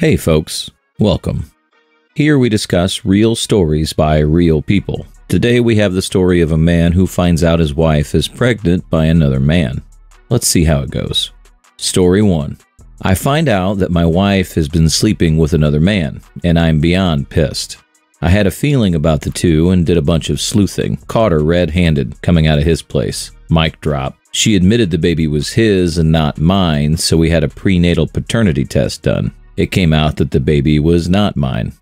Hey, folks, welcome. Here we discuss real stories by real people. Today we have the story of a man who finds out his wife is pregnant by another man. Let's see how it goes. Story 1 I find out that my wife has been sleeping with another man, and I'm beyond pissed. I had a feeling about the two and did a bunch of sleuthing, caught her red handed coming out of his place. Mic drop. She admitted the baby was his and not mine, so we had a prenatal paternity test done it came out that the baby was not mine.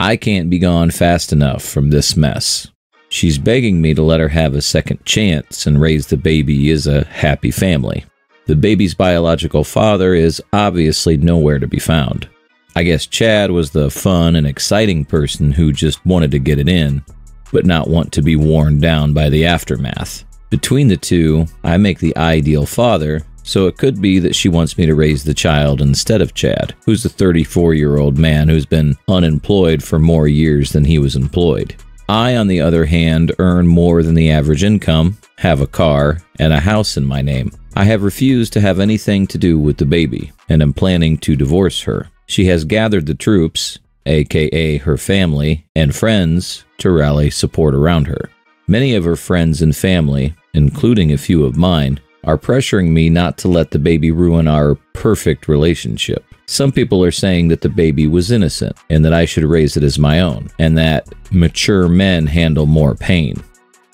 I can't be gone fast enough from this mess. She's begging me to let her have a second chance and raise the baby as a happy family. The baby's biological father is obviously nowhere to be found. I guess Chad was the fun and exciting person who just wanted to get it in, but not want to be worn down by the aftermath. Between the two, I make the ideal father so it could be that she wants me to raise the child instead of Chad, who's a 34 year old man who's been unemployed for more years than he was employed. I, on the other hand, earn more than the average income, have a car, and a house in my name. I have refused to have anything to do with the baby, and am planning to divorce her. She has gathered the troops, aka her family, and friends, to rally support around her. Many of her friends and family, including a few of mine, are pressuring me not to let the baby ruin our perfect relationship. Some people are saying that the baby was innocent and that I should raise it as my own, and that mature men handle more pain.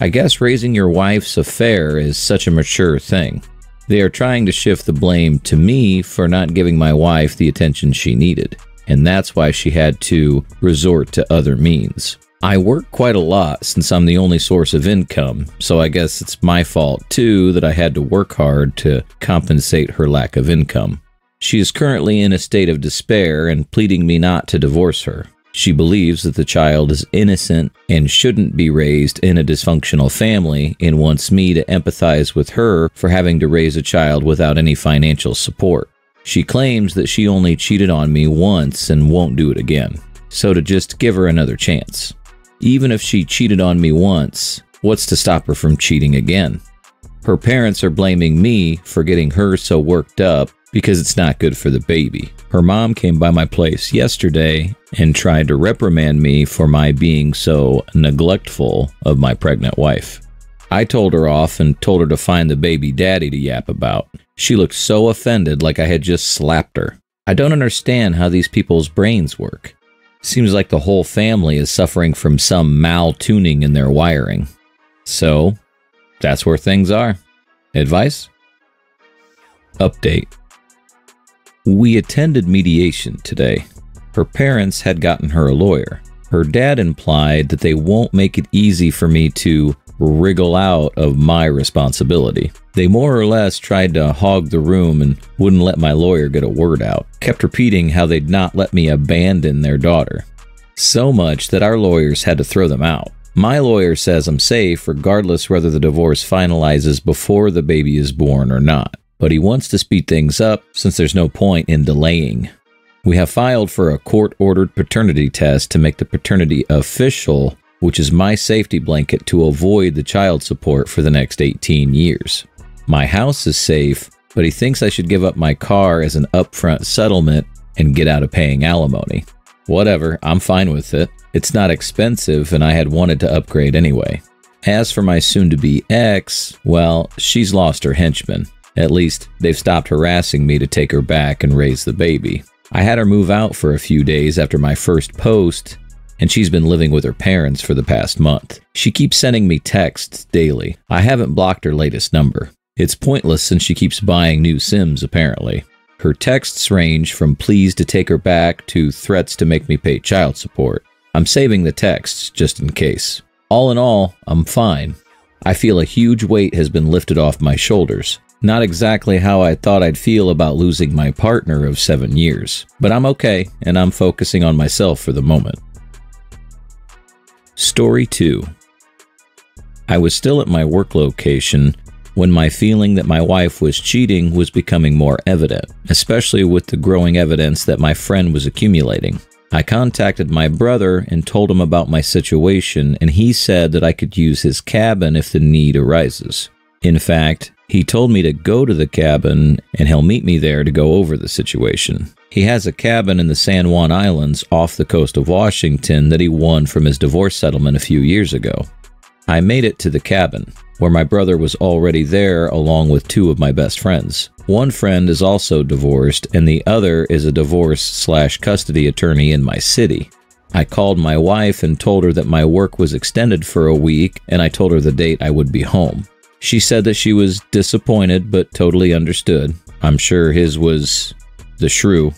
I guess raising your wife's affair is such a mature thing. They are trying to shift the blame to me for not giving my wife the attention she needed, and that's why she had to resort to other means. I work quite a lot since I'm the only source of income, so I guess it's my fault too that I had to work hard to compensate her lack of income. She is currently in a state of despair and pleading me not to divorce her. She believes that the child is innocent and shouldn't be raised in a dysfunctional family and wants me to empathize with her for having to raise a child without any financial support. She claims that she only cheated on me once and won't do it again, so to just give her another chance. Even if she cheated on me once, what's to stop her from cheating again? Her parents are blaming me for getting her so worked up because it's not good for the baby. Her mom came by my place yesterday and tried to reprimand me for my being so neglectful of my pregnant wife. I told her off and told her to find the baby daddy to yap about. She looked so offended like I had just slapped her. I don't understand how these people's brains work. Seems like the whole family is suffering from some maltuning in their wiring. So, that's where things are. Advice? Update. We attended mediation today. Her parents had gotten her a lawyer. Her dad implied that they won't make it easy for me to wriggle out of my responsibility. They more or less tried to hog the room and wouldn't let my lawyer get a word out, kept repeating how they'd not let me abandon their daughter. So much that our lawyers had to throw them out. My lawyer says I'm safe regardless whether the divorce finalizes before the baby is born or not, but he wants to speed things up since there's no point in delaying. We have filed for a court ordered paternity test to make the paternity official which is my safety blanket to avoid the child support for the next 18 years. My house is safe, but he thinks I should give up my car as an upfront settlement and get out of paying alimony. Whatever, I'm fine with it. It's not expensive, and I had wanted to upgrade anyway. As for my soon to be ex, well, she's lost her henchman. At least, they've stopped harassing me to take her back and raise the baby. I had her move out for a few days after my first post, and she's been living with her parents for the past month. She keeps sending me texts daily. I haven't blocked her latest number. It's pointless since she keeps buying new Sims, apparently. Her texts range from pleas to take her back to threats to make me pay child support. I'm saving the texts just in case. All in all, I'm fine. I feel a huge weight has been lifted off my shoulders. Not exactly how I thought I'd feel about losing my partner of seven years, but I'm okay and I'm focusing on myself for the moment. Story 2 I was still at my work location when my feeling that my wife was cheating was becoming more evident, especially with the growing evidence that my friend was accumulating. I contacted my brother and told him about my situation, and he said that I could use his cabin if the need arises. In fact, he told me to go to the cabin and he'll meet me there to go over the situation. He has a cabin in the San Juan Islands off the coast of Washington that he won from his divorce settlement a few years ago. I made it to the cabin, where my brother was already there along with two of my best friends. One friend is also divorced, and the other is a divorce slash custody attorney in my city. I called my wife and told her that my work was extended for a week, and I told her the date I would be home. She said that she was disappointed, but totally understood. I'm sure his was the shrew.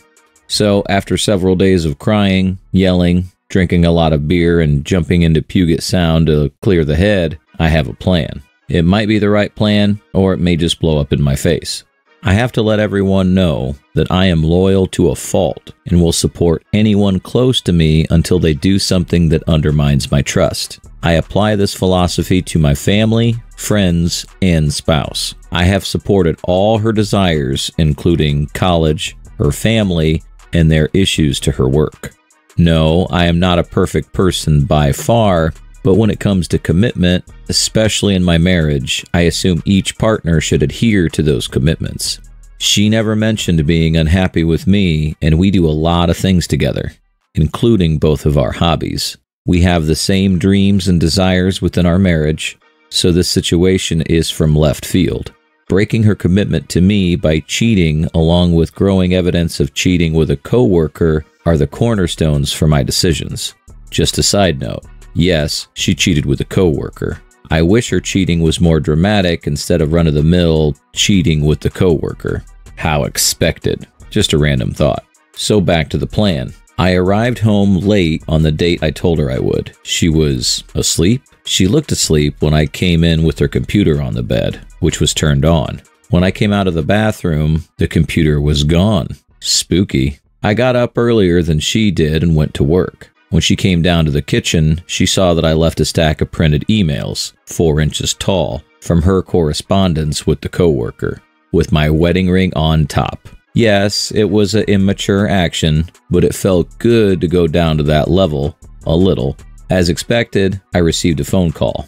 So, after several days of crying, yelling, drinking a lot of beer, and jumping into Puget Sound to clear the head, I have a plan. It might be the right plan, or it may just blow up in my face. I have to let everyone know that I am loyal to a fault and will support anyone close to me until they do something that undermines my trust. I apply this philosophy to my family, friends, and spouse. I have supported all her desires, including college, her family, and their issues to her work. No, I am not a perfect person by far, but when it comes to commitment, especially in my marriage, I assume each partner should adhere to those commitments. She never mentioned being unhappy with me, and we do a lot of things together, including both of our hobbies. We have the same dreams and desires within our marriage, so this situation is from left field. Breaking her commitment to me by cheating, along with growing evidence of cheating with a coworker, are the cornerstones for my decisions. Just a side note yes, she cheated with a coworker. I wish her cheating was more dramatic instead of run of the mill cheating with the coworker. How expected. Just a random thought. So back to the plan. I arrived home late on the date I told her I would. She was asleep. She looked asleep when I came in with her computer on the bed, which was turned on. When I came out of the bathroom, the computer was gone. Spooky. I got up earlier than she did and went to work. When she came down to the kitchen, she saw that I left a stack of printed emails, four inches tall, from her correspondence with the coworker, with my wedding ring on top. Yes, it was an immature action, but it felt good to go down to that level, a little. As expected, I received a phone call.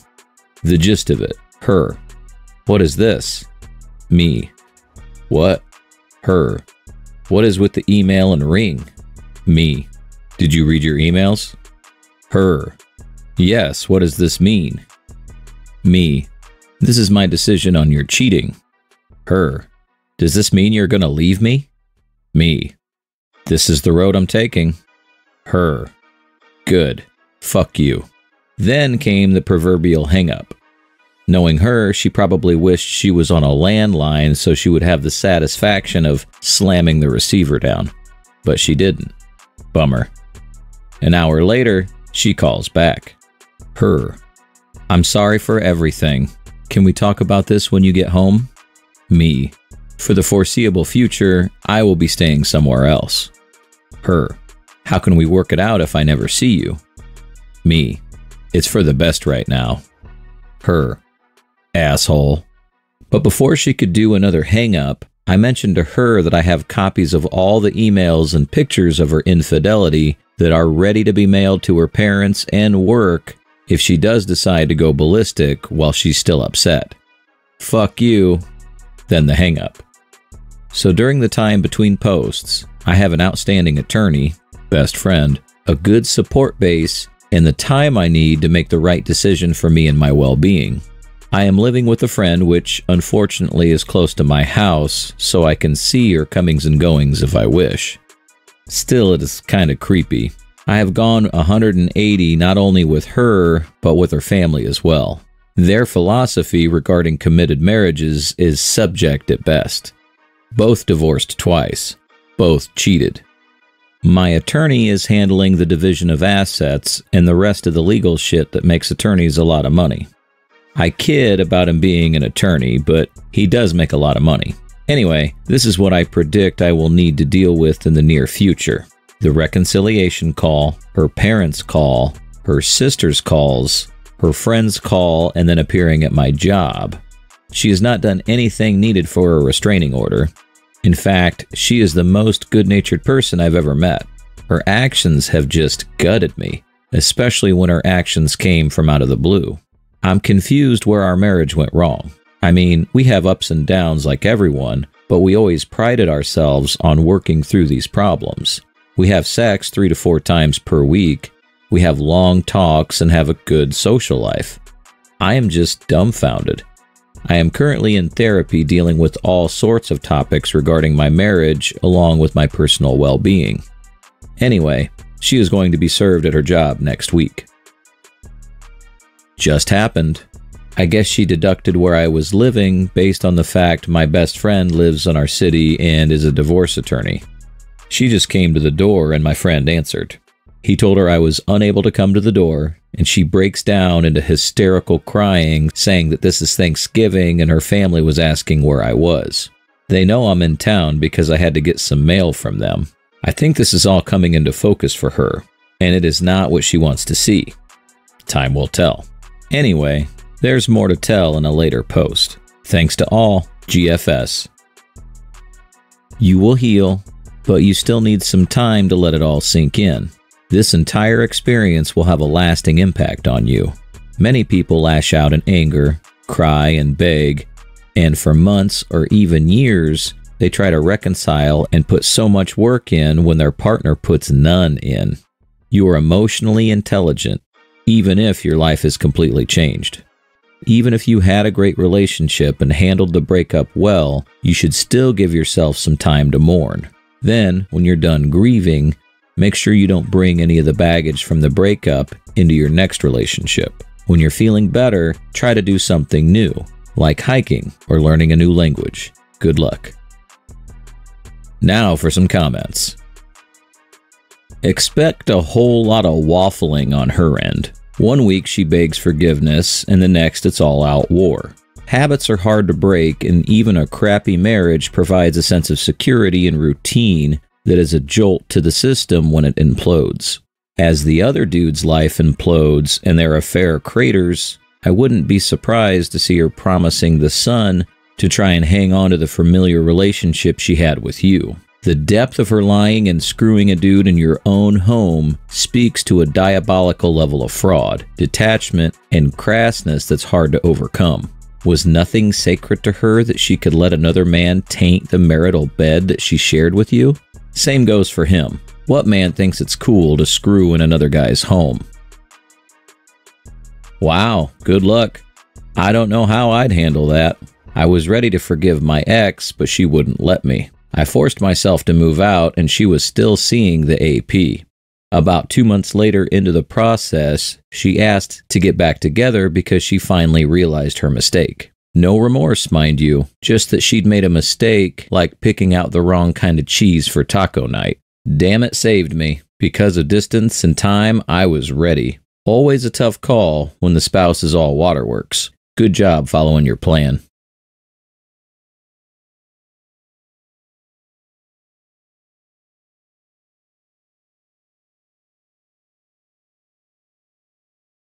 The gist of it her. What is this? Me. What? Her. What is with the email and ring? Me. Did you read your emails? Her. Yes, what does this mean? Me. This is my decision on your cheating. Her. Does this mean you're to leave me? Me. This is the road I'm taking. Her. Good. Fuck you. Then came the proverbial hang up. Knowing her, she probably wished she was on a landline so she would have the satisfaction of slamming the receiver down. But she didn't. Bummer. An hour later, she calls back. Her. I'm sorry for everything. Can we talk about this when you get home? Me. For the foreseeable future, I will be staying somewhere else. Her. How can we work it out if I never see you? Me. It's for the best right now. Her. Asshole. But before she could do another hang up, I mentioned to her that I have copies of all the emails and pictures of her infidelity that are ready to be mailed to her parents and work if she does decide to go ballistic while she's still upset. Fuck you. Then the hang up. So during the time between posts, I have an outstanding attorney, best friend, a good support base, and the time I need to make the right decision for me and my well being. I am living with a friend, which unfortunately is close to my house, so I can see her comings and goings if I wish. Still, it is kind of creepy. I have gone 180 not only with her, but with her family as well. Their philosophy regarding committed marriages is subject at best. Both divorced twice. Both cheated. My attorney is handling the division of assets and the rest of the legal shit that makes attorneys a lot of money. I kid about him being an attorney, but he does make a lot of money. Anyway, this is what I predict I will need to deal with in the near future the reconciliation call, her parents' call, her sister's calls, her friend's call, and then appearing at my job. She has not done anything needed for a restraining order, in fact, she is the most good natured person I've ever met. Her actions have just gutted me, especially when her actions came from out of the blue. I'm confused where our marriage went wrong. I mean, we have ups and downs like everyone, but we always prided ourselves on working through these problems. We have sex three to four times per week, we have long talks, and have a good social life. I am just dumbfounded. I am currently in therapy dealing with all sorts of topics regarding my marriage along with my personal well being. Anyway, she is going to be served at her job next week. Just happened. I guess she deducted where I was living based on the fact my best friend lives in our city and is a divorce attorney. She just came to the door and my friend answered. He told her I was unable to come to the door, and she breaks down into hysterical crying, saying that this is Thanksgiving and her family was asking where I was. They know I'm in town because I had to get some mail from them. I think this is all coming into focus for her, and it is not what she wants to see. Time will tell. Anyway, there's more to tell in a later post. Thanks to all, GFS. You will heal, but you still need some time to let it all sink in. This entire experience will have a lasting impact on you. Many people lash out in anger, cry, and beg, and for months or even years, they try to reconcile and put so much work in when their partner puts none in. You are emotionally intelligent, even if your life is completely changed. Even if you had a great relationship and handled the breakup well, you should still give yourself some time to mourn. Then, when you're done grieving, Make sure you don't bring any of the baggage from the breakup into your next relationship. When you're feeling better, try to do something new, like hiking or learning a new language. Good luck. Now for some comments. Expect a whole lot of waffling on her end. One week she begs forgiveness, and the next it's all out war. Habits are hard to break, and even a crappy marriage provides a sense of security and routine that is a jolt to the system when it implodes. As the other dude's life implodes and their affair craters, I wouldn't be surprised to see her promising the son to try and hang on to the familiar relationship she had with you. The depth of her lying and screwing a dude in your own home speaks to a diabolical level of fraud, detachment, and crassness that's hard to overcome. Was nothing sacred to her that she could let another man taint the marital bed that she shared with you? Same goes for him. What man thinks it's cool to screw in another guy's home? Wow, good luck. I don't know how I'd handle that. I was ready to forgive my ex, but she wouldn't let me. I forced myself to move out, and she was still seeing the AP. About two months later into the process, she asked to get back together because she finally realized her mistake. No remorse, mind you, just that she'd made a mistake like picking out the wrong kind of cheese for taco night. Damn it saved me. Because of distance and time, I was ready. Always a tough call when the spouse is all waterworks. Good job following your plan.